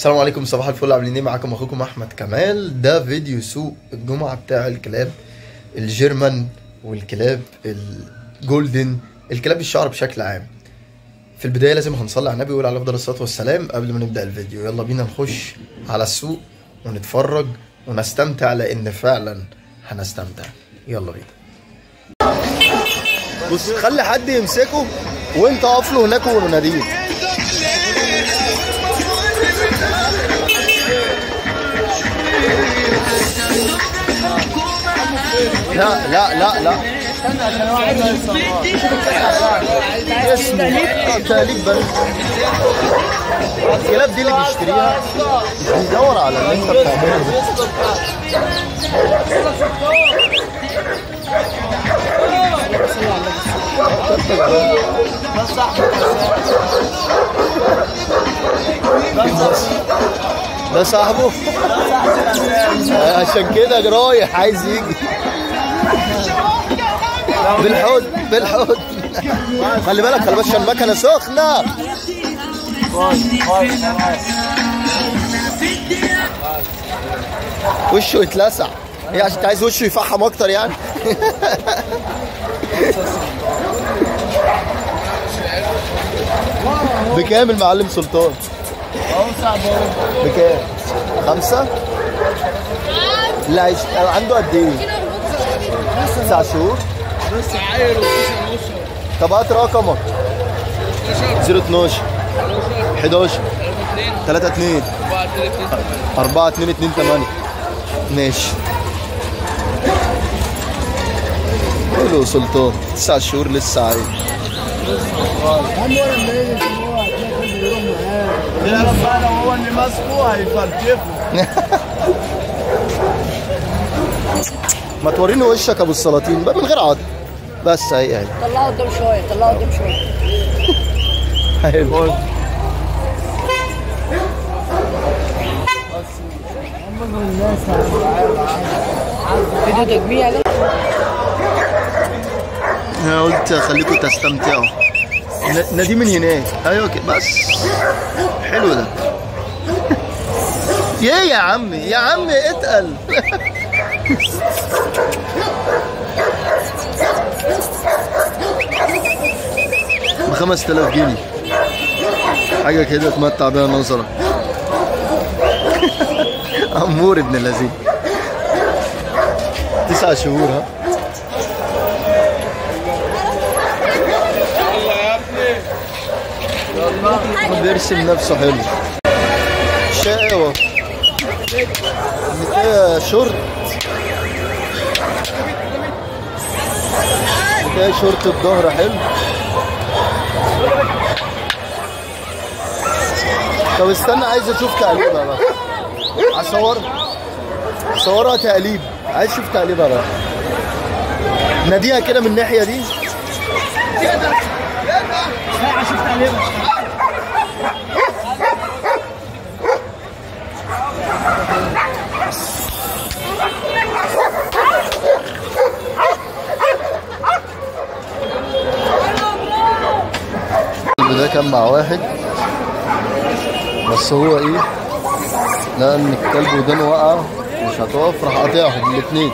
السلام عليكم صباح الفل عاملين إيه؟ معاكم أخوكم أحمد كمال. ده فيديو سوق الجمعة بتاع الكلاب الجيرمان والكلاب الجولدن الكلاب الشعر بشكل عام. في البداية لازم هنصلي على النبي ويقول عليه أفضل الصلاة والسلام قبل ما نبدأ الفيديو. يلا بينا نخش على السوق ونتفرج ونستمتع لأن فعلا هنستمتع. يلا بينا. بص خلي حد يمسكه وانت اقف له هناك وناديه. لا لا لا لا. اسمه آه، تقليد بس الكلاب دي اللي بيشتريها. بيدور على اللي انت ده ده صاحبه. عشان كده رايح عايز يجي. بالحضن بالحضن خلي بالك خلي بالك المكنه سخنة وشه اتلسع هي عشان انت عايز وشه يفحم أكتر يعني بكام المعلم سلطان؟ بكام؟ خمسة؟ لا عنده قد إيه؟ تسع شهور؟ بس عاير وتسع ونص طب هات رقمك. 012 11 3 2 4 2 2 8 ماشي. حلو سلطان تسع شهور لسه عايش يعرف أنا هو اللي ماسكه هيفرتفه ما توريني وشك أبو السلاطين بقى من غير عض بس اهي اهي طلعه قدام شوية طلعه قدام شوية. حلو فيديو تجميع ده أنا قلت اخليكم تستمتعوا. ن- نادي من هناك أيوه كده بس. حلو ده. إيه يا عمي يا عمي اتقل. ب 5000 جنيه. حاجة كده تمتع بيها نظرك أمور ابن اللذين. تسع شهور ها؟ بيرسم نفسه حلو. شقاوة. شورت؟ كده شورت الظهر حلو. طب استنى عايز أشوف تقليبها بقى أصور. صورها تقليب. عايز أشوف تقليبها بقى ناديها كده من الناحية دي. الكلب ده كان مع واحد. بس هو إيه؟ لقى ان الكلب ودانه واقعه مش هتقف راح قاطعهم الاتنين.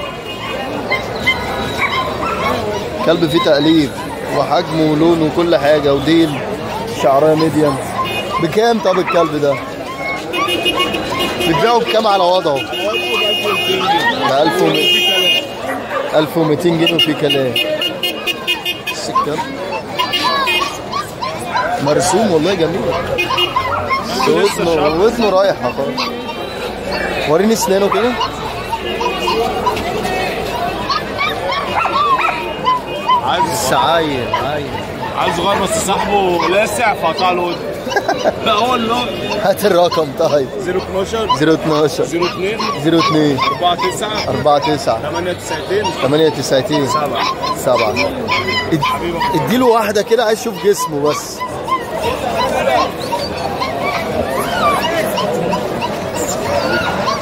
كلب فيه تقليب وحجمه ولونه وكل حاجة وديل شعريه ميديم. بكام طب الكلب ده؟ بتبيعه بكام على وضعه؟ ب 1200 1200 جنيه وفي كلام. الكلب مرسوم والله جميل. ودنه ودنه رايحه خالص وريني اسنانه كده. عايز السعاير. عاير عايز صغير بس صاحبه لاسع فقطع له ودنه لا هو اللي هات الرقم طيب. 012 012 02 02 49 49 98 98 7 7 إديله واحدة كده عايز أشوف جسمه بس.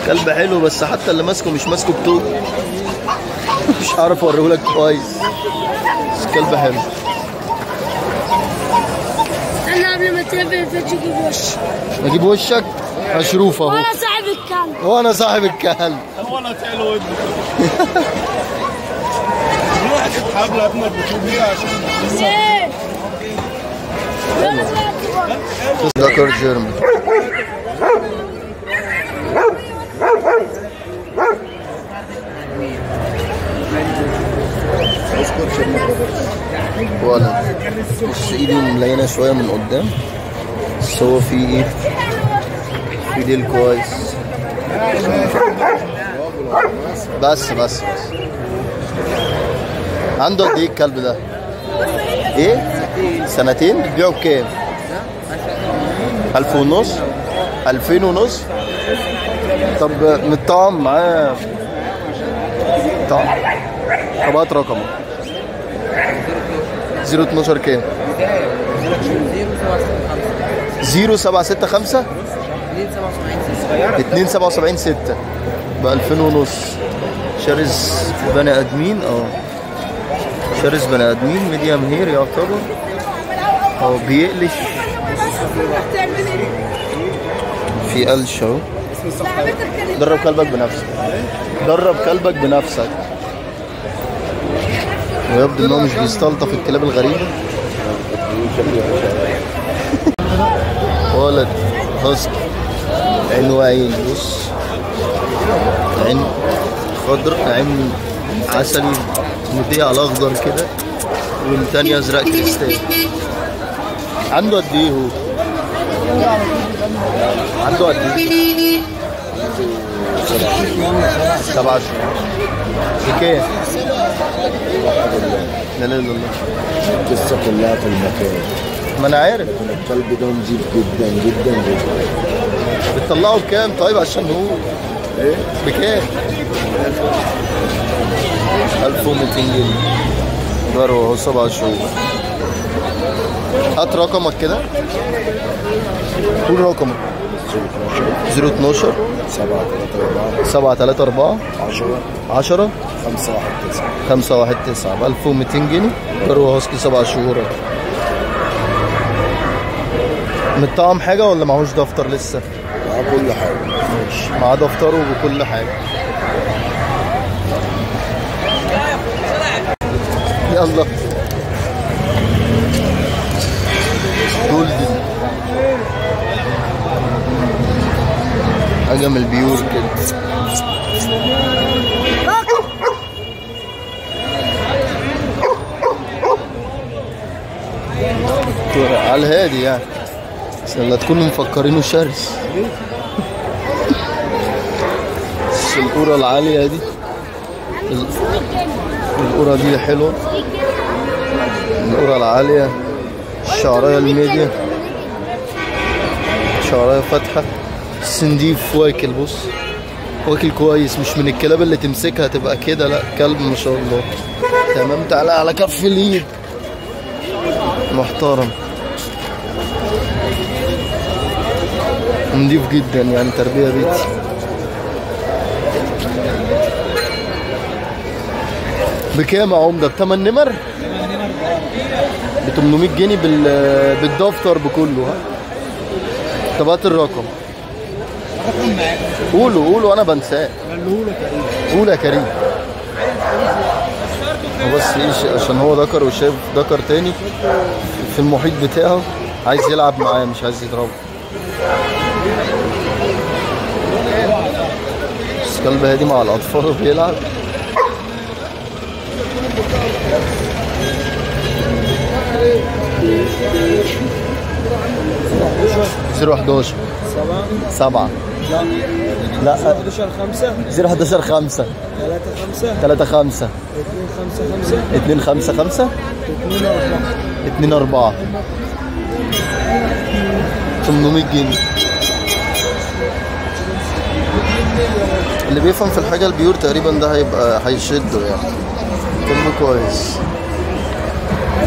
كلب حلو بس حتى اللي ماسكه مش ماسكه بطوق مش عارف أوريهولك كويس. بس كلب حلو. أنا قبل ما تقفل الفيديو جيب وش. أجيب وشك؟ مشروف أهو. وأنا صاحب الكلب. وأنا صاحب الكهل ولا تعلو ودنك روح تتحب لابنك بتشوف بيها عشان إيه يلا دلوقتي بقى. ذكر جيرمان ولا بص ايدي ملينه شوية من قدام بس هو في إيه في ديل كويس بس بس بس عنده قد إيه الكلب ده؟ إيه؟ سنتين بتبيعه بكام؟ ألف ونص؟ ألفين ونص؟ طب من الطعم معاه طعم طب هات 012 كام؟ 0765 277 6 ب 2000 ونص. شرس بني آدمين آه. شرس بني آدمين ميديم هير يعتبر. آه بيقلش. في قلش اهو. درب كلبك بنفسك. درب كلبك بنفسك. ويبدو إن هو مش بيستلطف الكلاب الغريبة ولد هاسكي عين وعين بص عين خضر عين عسلي مديه على أخضر كده والتانية أزرق كريستال عنده قد إيه هو؟ عنده قد إيه؟ سبعة شهور بكام؟ لا لا القصة كلها في المكان ما أنا عارف. الكلب ده نظيف جدا جدا جدا. بتطلعه بكام؟ طيب عشان هو. إيه؟ بكام؟ 1200 جنيه. ضربه أهو سبع شهور. هات رقمك كده. قول رقمك. 012 7 3 4 734 10 10 5 1 9 519 ب 1200 جنيه. ضربه هاسكي سبع شهور. متطعم حاجة ولا معهوش دفتر لسه؟ مع كل حاجة. ماشي. معاه دفتره بكل حاجة. يلا. حاجة من البيور كده. على الهادي يعني. عشان لا تكونوا مفكرينه شرس. القرى العالية دي ال- القرى دي حلوة. القرى العالية الشعرية الميديا. شعرية فاتحة. السنديف واكل بص واكل كويس مش من الكلاب اللي تمسكها تبقى كده لا كلب ما شاء الله. تمام تعالى على كف اليد محترم. نضيف جدا يعني تربية بيتي. بكام يا عمدة؟ بتمن نمر؟ ب 800 جنيه بال... بالدفتر بكله ها؟ طب هات الرقم. قولوا قولوا أنا بنساه. قول يا كريم. هو بس إيه ش- عشان هو ذكر وشايف ذكر تاني في المحيط بتاعه عايز يلعب معاه مش عايز يضربه. بس كلب هادي مع الأطفال وبيلعب. zero 11 سبعة لا. 11 5 zero 11 5 3 5 3 5 2 5 2 5 5 5 2 2 4 4 800 جنيه. اللي بيفهم في الحاجة البيور تقريبا ده هيبقى هيشده يعني. كلمة كويس.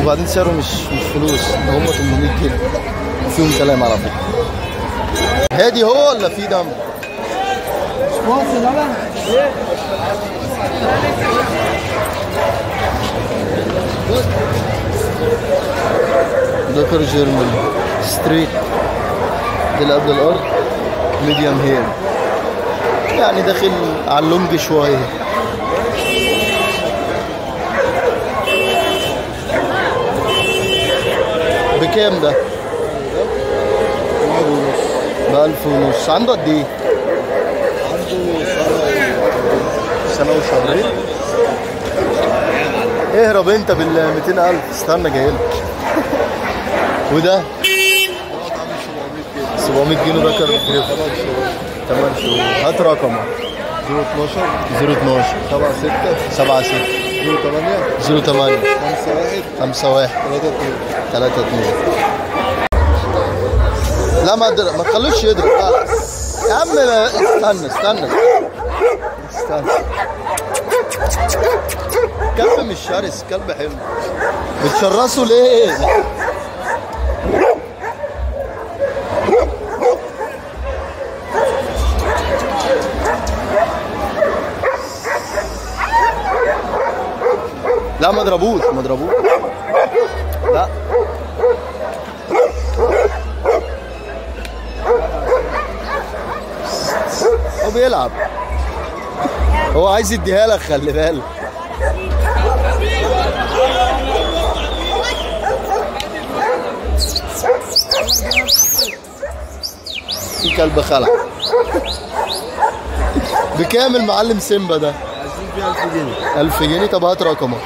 وبعدين سعره مش مش فلوس ده هم 800 جنيه. فيهم كلام على فكرة. هادي هو ولا في دم؟ ذكر German straight قبل الأرض medium hair يعني داخل على ال long شوية بكام ده؟ بألف ونص. عنده قد إيه؟ عنده سنة وشهرين. اهرب أنت بال 200000 استنى جايلك وده؟ 700 جنيه ده كارت جريف 8 شهور. هات رقمك 012 012 7 6 7 6 0 8 08 5 5 1 1 3 2 3 2 لا ما أدر... ما تخلوش يضرب يا عم استنى استنى. استنى. كلب مش شرس كلب حلو. بتشرسه ليه؟ لا ما ضربوش ما ضربوش لا. هو بيلعب. هو عايز يديها لك خلي بالك. في كلب خلع. بكام المعلم سيمبا ده؟ عايزين فيها 1000 جنيه. 1000 جنيه طب هات رقمك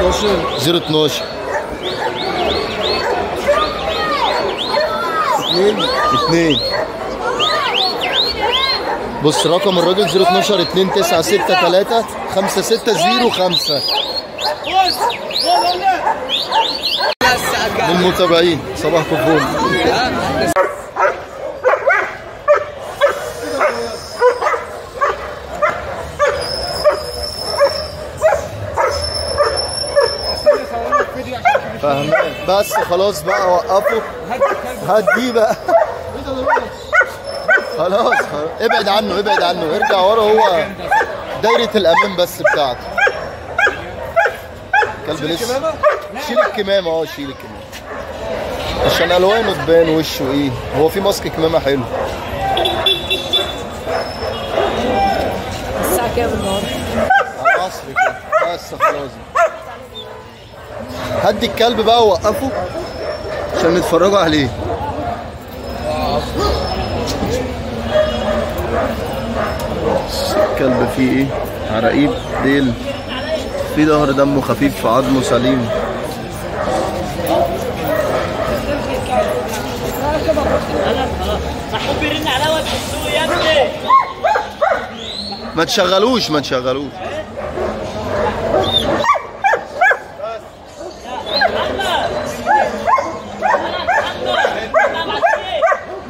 012 012 2 2 بص رقم الراجل 012 2 9 6 3 5 6 0 5 للمتابعين صباحكم فل فاهمان بس خلاص بقى وقفوا. هات دي بقى. خلاص. ابعد عنه ابعد عنه. ارجع ورا هو. دايرة الأمان بس بتاعته. كلب لسه. شيل الكمامة. آه شيل الكمامة. عشان ألوانه تبان وشه. إيه هو في ماسك كمامة حلو. الساعة كام النهاردة؟ العصر كده. بس خلاص. هدي الكلب بقى ووقفه عشان نتفرجوا عليه. الكلب فيه إيه؟ عراقيب. ديل. في ظهر دمه خفيف في عظمه سليم. ما تشغلوش ما تشغلوش.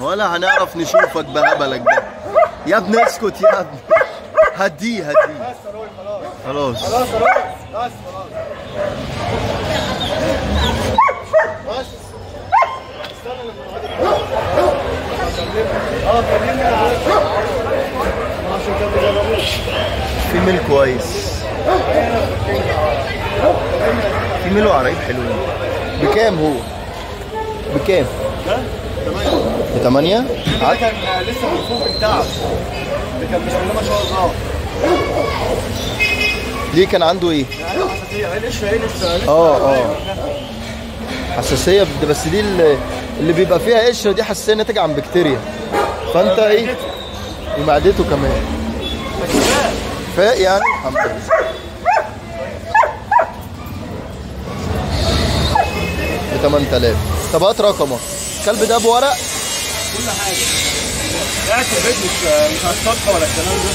ولا هنعرف نشوفك بهبلك ده. يا ابني اسكت يا ابني هديه هديه خلاص في ميل كويس في ميل وعرايب حلوين بكام هو؟ بكام؟ بثمانية؟ عاد كان لسه فوق التعب كان الله ما شاء الله ليه كان عنده إيه؟ حساسيه قشره قشره آه آه. حساسية بد- بس دي اللي, بيبقى فيها قشرة دي حساسية ناتجة عن بكتيريا. فأنت إيه؟ ومعدته كمان. فاق يعني؟ الحمد لله. ب 8000 طب هات رقمك الكلب ده بورق؟ قاعد في البيت مش مش على الصدفه ولا الكلام ده.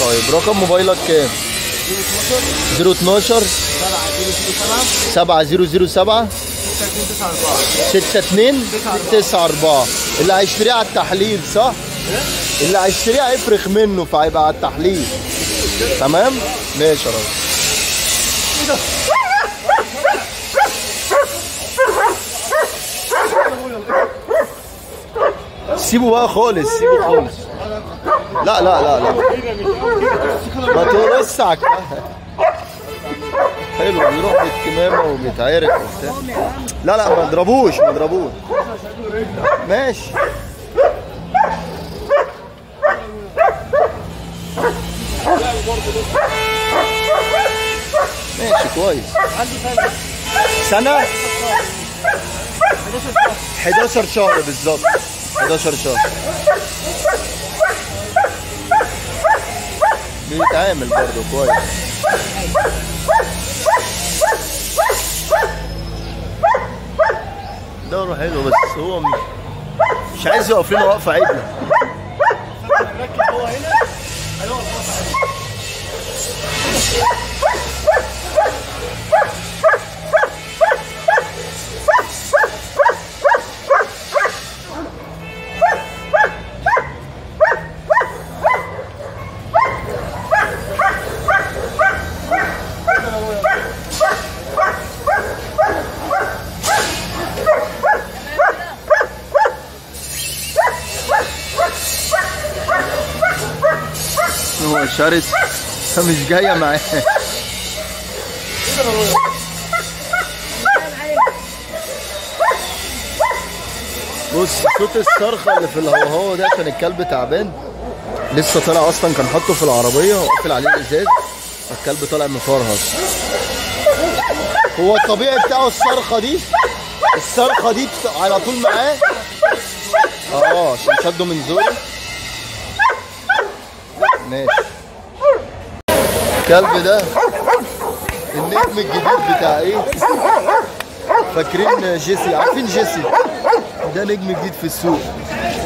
طيب رقم موبايلك كام؟ 012 7007 6294 اللي هيشتريه على التحليل صح؟ اللي هيشتريه هيفرخ منه فهيبقى على التحليل تمام؟ ماشي يا راجل سيبه بقى خالص سيبه خالص. لا لا لا لا. ما تقرص. حلو بيروح بالكمامة وبيتعرق وبتاع. لا لا ما اضربوش ما اضربوش ماشي. ماشي كويس. سنة؟ 11 شهر بالظبط. 11 شهر. بيتعامل برضه كويس. دوره حلو بس هو مش عايز يقف لنا وقفه عدله هو شرس مش جاية معاه بص صوت الصرخة اللي في الهوهو ده عشان الكلب تعبان. لسه طالع أصلا كان حاطه في العربية وقفل عليه الإزاز. الكلب طالع مفرهد هو الطبيعي بتاعه الصرخة دي؟ الصرخة دي على طول معاه؟ آه عشان شده من زوره الكلب ده. النجم الجديد بتاع إيه فاكرين جيسي؟ عارفين جيسي؟ ده نجم جديد في السوق.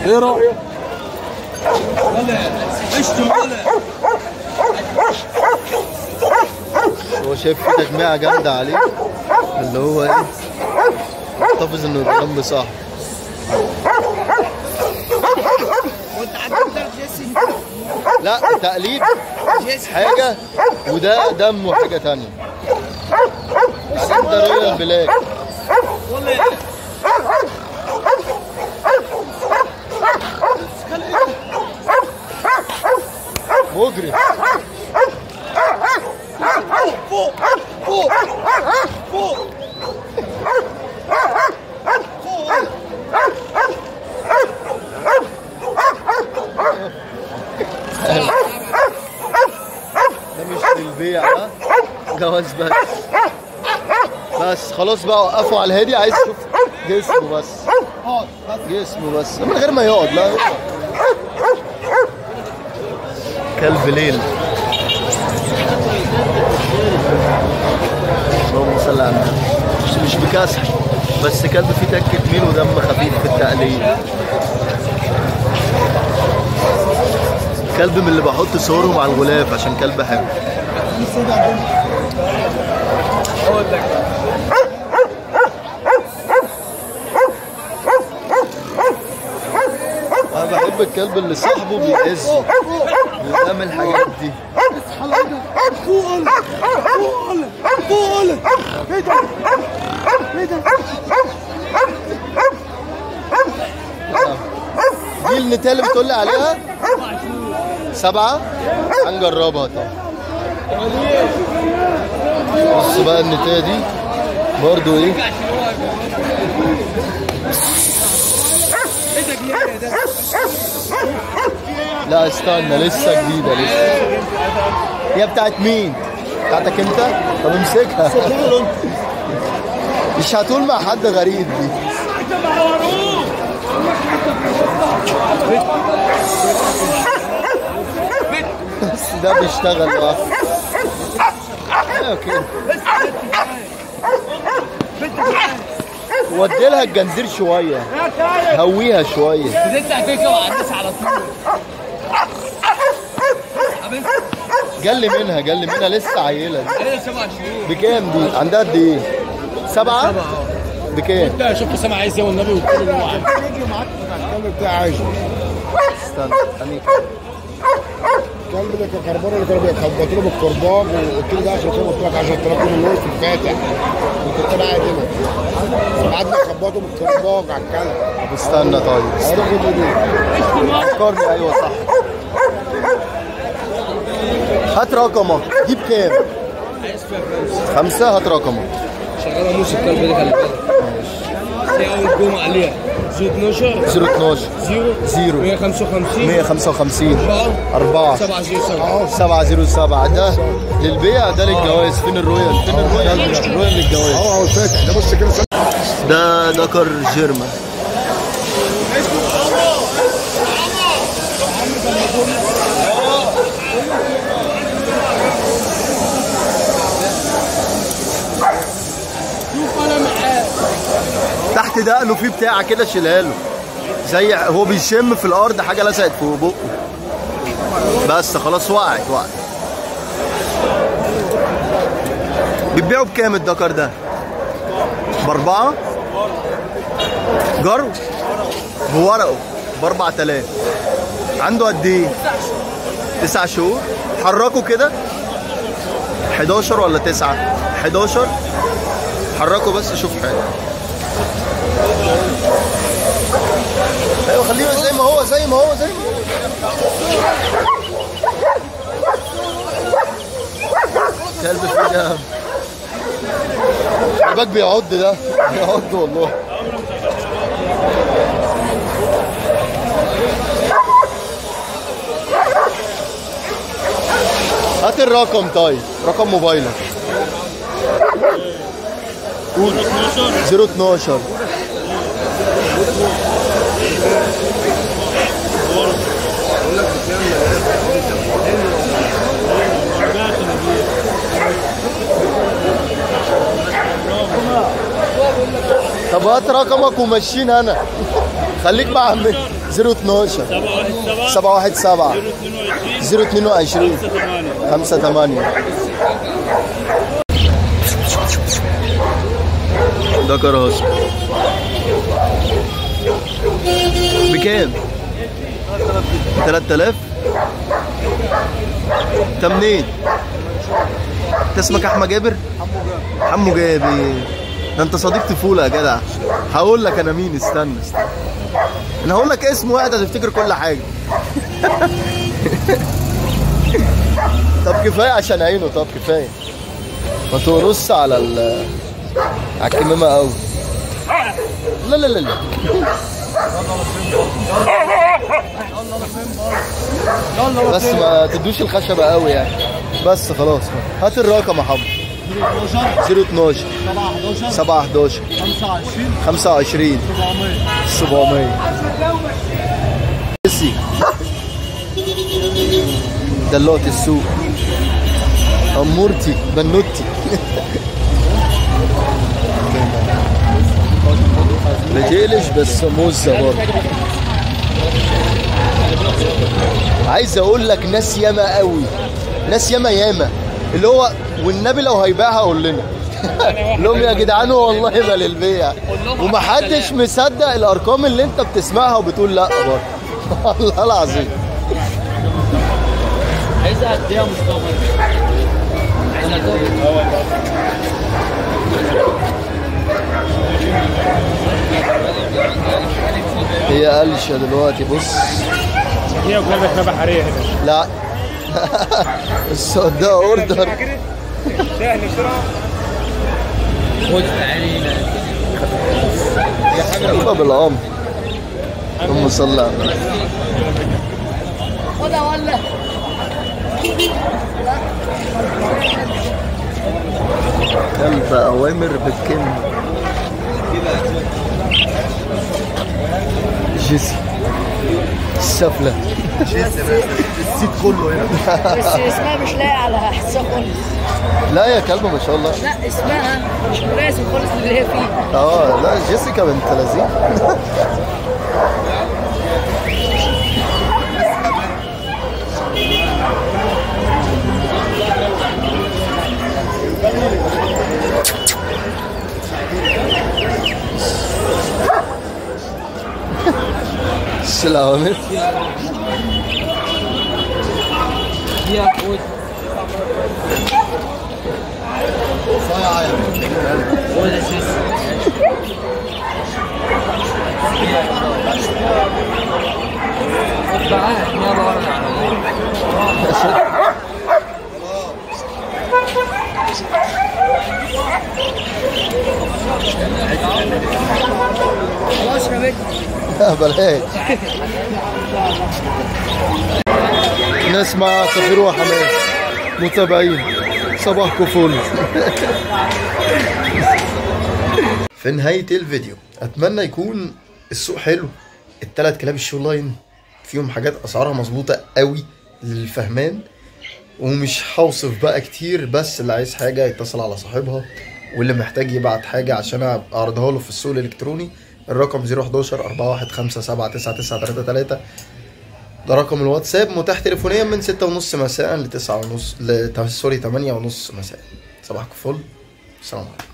إيه رأيك؟ هو شايف في تجميعة جامدة عليه. اللي هو إيه؟ محتفظ انه يبقى جنب صاحبه. لا تقليد. حاجة وده دم وحاجة تانية. ده رويال بلاك مجرم ده مش جواز بس. بس خلاص بقى وقفوا على الهادي. عايز أشوف جسمه بس. جسمه بس. من غير ما يقعد لا. كلب ليل. اللهم صل على النبي. مش مش بكسر بس كلب فيه تكة ميل ودم خفيف في التقليد. كلب من اللي بحط صورهم على الغلاف عشان كلب حلو. أنا بحب الكلب اللي صاحبه بيعزه بيعمل الحاجات دي. دي النتايه اللي بتقول لي عليها؟ سبعة. هنجربها طبعا. بص بقى النتايه دي. برضو إيه؟ لا استنى لسه جديدة لسه. هي بتاعت مين؟ بتاعتك انت؟ طب امسكها. مش هتقول مع حد غريب دي. ده بيشتغل بقى. كده ودي لها الجنزير شوية هويها شوية وعدس على طول جلي منها جلي منها لسه عيلة دي هي سبع شهور بكام دي؟ عندها قد إيه؟ سبعة؟ بكام؟ لا شوف اسامه عايز إيه والنبي وكل اللي هو استنى خليك الكلب ده كان خربان اللي كانوا بيخبطوا له بالكرباج وقلت له ده عشان كده قلت لك 10000 جنيه ونص فاتح وكنت أنا قاعد هنا قعدنا نخبطه بالكرباج على الكلب. طب استنى طيب. هتاخد إيه؟ فكرني أيوه صح. هات رقمك جيب كام؟ عايز فيها خمسة هات رقمك شغاله موسيقى الكلب ده خلي بالك. ماشي. أول جمعة ليها 012 012 0 155 155 4 4 707 عداه للبيع ده للجواز فين الرويال؟ فين الرويال؟ الرويال للجواز آه هو ده بص ده ذكر جيرمان. تحت دقنه في بتاعه كده شيلها له. زي هو بيشم في الأرض حاجة لسعت في بقه. بس خلاص وقعت وقعت. بتبيعوا بكام الدكر ده؟ بأربعة؟ جرو بورقه ب 4000 عنده قد إيه؟ تسع شهور. حركوا كده؟ 11 ولا 9 11 حركوا بس شوف حاجة. أيوه خليه زي ما هو زي ما هو زي ما هو. كلب في جنب الباك بيعض ده بيعض والله. هات الرقم طيب. رقم موبايلك. قول. 012 طب هات رقمك ومشينا أنا خليك مع عم 012 717 022 5 8 ده كراس بكام؟ 3000 انت منين؟ انت اسمك أحمد جابر؟ حمو جابر. ده انت صديق طفولة يا جدع. هقول لك أنا مين استنى استنى. أنا هقول لك اسم واحد هتفتكر كل حاجة. طب كفاية عشان عينه طب كفاية. ما تقرص على ال على الكمامة قوي لا لا لا لا. بس ما تدوش الخشبة قوي يعني. بس خلاص. هات الرقم يا حمو 012 7 11 25 700 ميسي. دلوت السوق. أمورتي بنوتي. بتقلش بس موزة برضه. عايز أقول لك ناس ياما قوي. ناس ياما ياما. اللي هو والنبي لو هيبيعها قول لنا. لهم يا جدعان والله ما للبيع. ومحدش مصدق الأرقام اللي أنت بتسمعها وبتقول لأ برضه. والله العظيم. عايزها قد إيه يا مصطفى؟ هي قلشة دلوقتي بص. هي وكلبة كلبة حرية هنا. لا. ده اوردر سهل بسرعة خد تعالي هنا يبقى بالامر اللهم صل على النبي. خدها ولا كلب أوامر بتكم. جيسي السفلة. السيت كله هنا بس اسمها مش لايق على حسها خالص لا يا كلبة ما شاء الله. لا اسمها مش مناسب خالص للي هي فيه. آه لا جيسيكا بنت لذيذ السلامة فيها خد خد يا سيسي خد معاك يلا ورا العربية بلاش نسمع سفير وحماس متابعين. صباحكم فل في نهاية الفيديو أتمنى يكون السوق حلو. التلات كلاب ال show line فيهم حاجات أسعارها مظبوطة قوي للفهمان. ومش هوصف بقى كتير بس اللي عايز حاجة يتصل على صاحبها واللي محتاج يبعت حاجة عشان أعرضها له في السوق الإلكتروني. الرقم 011 415 ده رقم الواتساب متاح تليفونيا من 6 ونص مساء ل 9 ونص. سوري 8 ونص مساء. صباحكم فل. السلام عليكم.